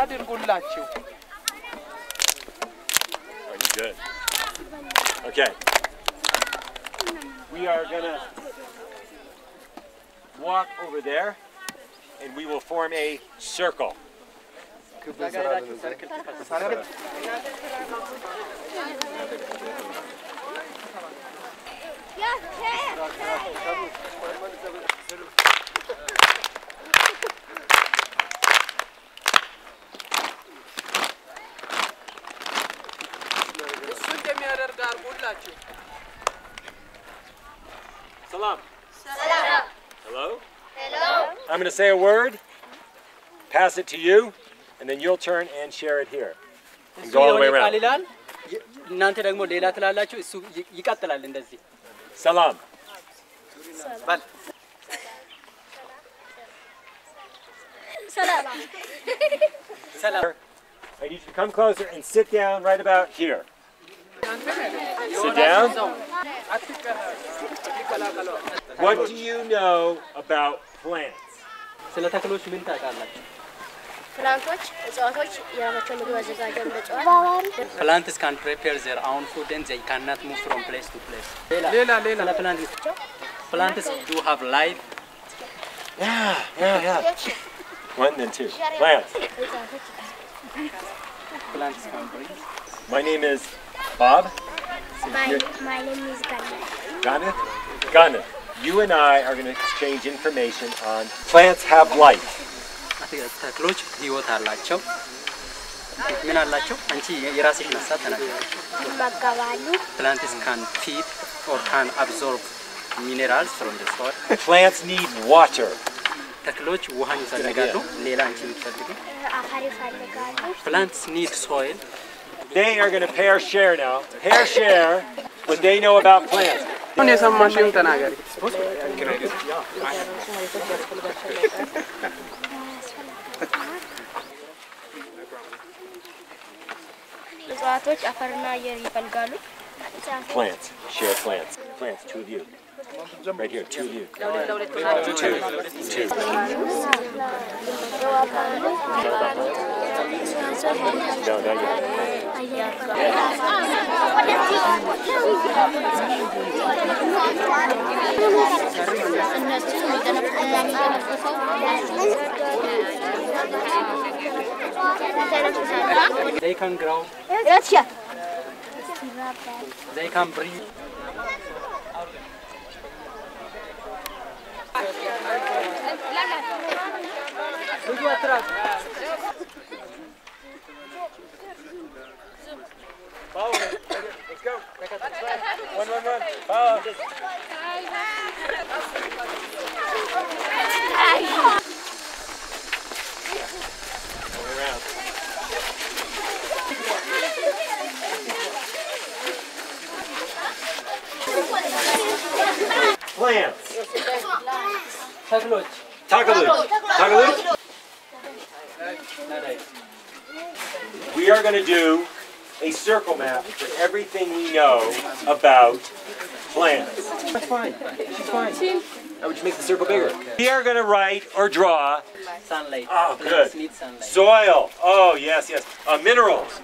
አድርጉላቸው። Oh, you good. Okay. We are gonna walk over there and we will form a circle. እሱ እንደሚያደርግ አድርጉላቸው። Salam. Hello? I'm going to say a word, pass it to you, and then you'll turn and share it here. And እሱ go all the way የሆነ ቃል around. ይላል፣ ይ- እናንተ ደግሞ ሌላ ትላላችሁ። እሱ ይ- ይቀጥላል እንደዚህ። Salam. ሰላም I need you to come closer and sit down right about here. Sit down. What do you know about plants? ስለ ተክሎች ምን ታውቃላችሁ? ፕላንቶች እጽዋቶች የራሳቸው ምግብ አዘጋጀው እንደ እጽዋት ፕላንትስ ካን ፕሪፔር ዘር አውን ፉድ ኤንድ ዘይ ካን ናት ሙቭ ፍሮም ፕሌስ ቱ ፕሌስ። ሌላ ሌላ ስለ ፕላንት ፕላንትስ ዱ ሃቭ ላይፍ Yeah, yeah, yeah. One and two. Plants. ፕላንትስ ካን ብሪዝ My name is Bob. ማይ ኔም ኢዝ ጋና Ganeth? Ganeth. You and I are going to exchange information on plants have life. ተክሎች ህይወት አላቸው። ምን አላቸው? አንቺ የራስሽ ሀሳብ ተናገሪ። ይመገባሉ ፕላንትስ ካን ፊድ ኦር ካን አብዞርብ ሚኔራልስ ፍሮም ዘ ሶይል። Plants need water. ተክሎች ውሃን ይፈልጋሉ። ሌላ አንቺ የምትፈልጊው አፈር ይፈልጋሉ ፕላንትስ ኒድ ሶይል They are going to pair share now. Pair share what they know about plants. አሁን የሰማሽውን ተናገሪ። እጽዋቶች አፈርና አየር ይፈልጋሉ Plants. Share plants. Plants. Two of you. Right here. Two of you. Two. Two. No, not yet. They can grow. They can breathe Follow him. Let's go. Back out to Plants. Tagaluch. Tagaluch. Tagaluch. We are going to do a circle map for everything we know about plants. That's fine. She's fine. I would you make the circle bigger. We are going to write or draw sunlight. Oh, good. Sunlight. Soil. Oh, yes, yes. Uh, minerals.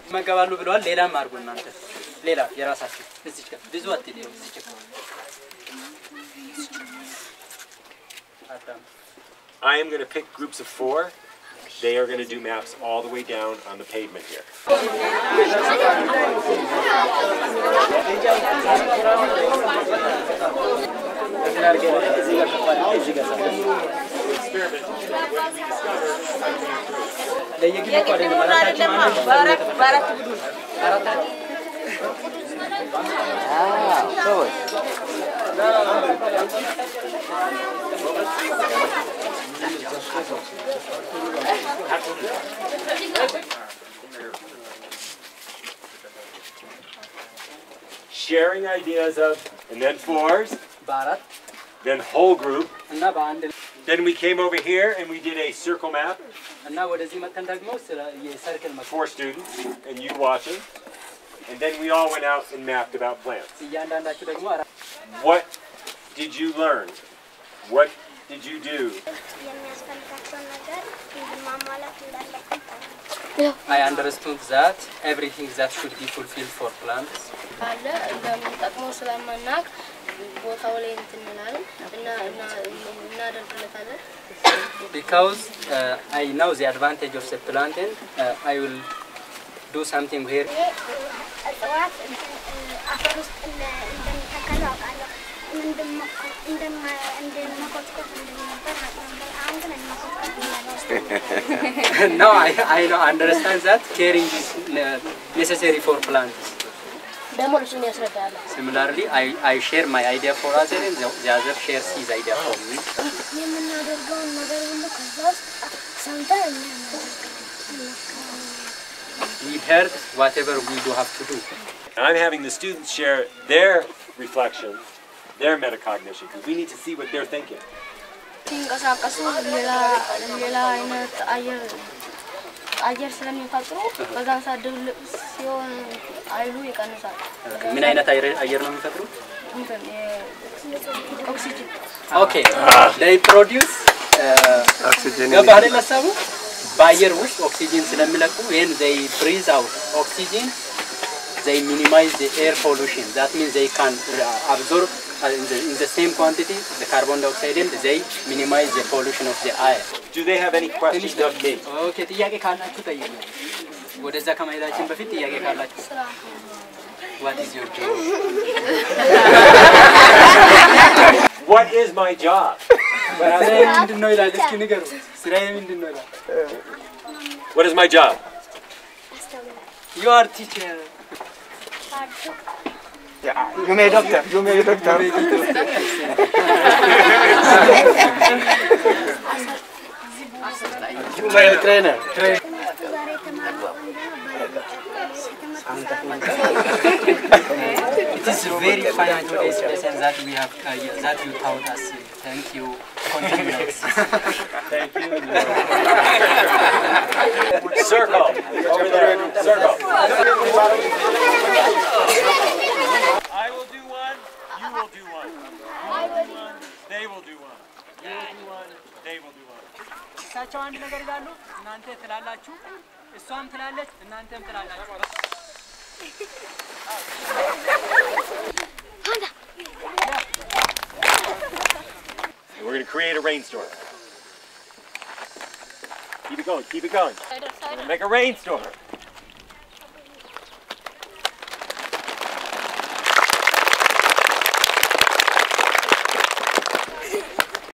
I am going to pick groups of four. They are going to do maps all the way down on the pavement here. Ah, so. Ah, Sharing ideas of, and then floors, then whole group. Then we came over here and we did a circle map. For students, and you watching. And then we all went out and mapped about plants. What did you learn? What did you do? የሚያስፈልጋቸውን ነገር ማሟላት እንዳለብን I understood that everything that should be fulfilled for plants ካለ እንደምንጠቅመው ስለማናቅ ቦታው ላይ እንትን እንላለን እና እና- እናደርግለታለን። because uh, I know the advantage of the planting. Uh, I will do something here. እጽዋት አፈር ውስጥ እንደሚተከሉ አውቃለሁ። No, I I not understand that caring is necessary for plants. Similarly, I, I share my idea for other and the, the other shares his idea for me. We heard whatever we do have to do. I'm having the students share their reflection their metacognition, because we need to see what they're thinking. ሲንቀሳቀሱ ሌላ ሌላ አይነት አየር አየር ስለሚፈጥሩ በዛን ሰዓት ድብልቅ ሲሆን ኃይሉ ይቀንሳል። ምን አይነት አየር አየር ነው የሚፈጥሩት? እንትን ኦክሲጅን Okay, they produce uh, ኦክሲጅን ገባህ አይደል ሀሳቡ? በአየር ውስጥ ኦክሲጂን ስለሚለቁ ይህን they breathe out oxygen they minimize the air pollution that means they can uh, absorb uh, in, the, in the same quantity the carbon dioxide and they minimize the pollution of the air Do they have any questions of me? ኦኬ ጥያቄ ካላችሁ ጠይቁ ወደዛ ከመሄዳችን በፊት ጥያቄ ካላችሁ what is your job What is my job? ስራዬ ምንድን ነው ይላል እስኪ ንገሩ ስራዬ ምንድን ነው ይላል What is my job? you are teacher Yeah, you doctor. You doctor. you trainer. Trainer. it is very financial expression that we have uh, that you taught us. Thank you. Thank you. Circle over there. Circle. እሳቸው አንድ ነገር ይላሉ፣ እናንተ ትላላችሁ፣ እሷም ትላለች፣ እናንተም ትላላችሁ። We're going to create a rainstorm. Keep it going. Keep it going. Make a rainstorm.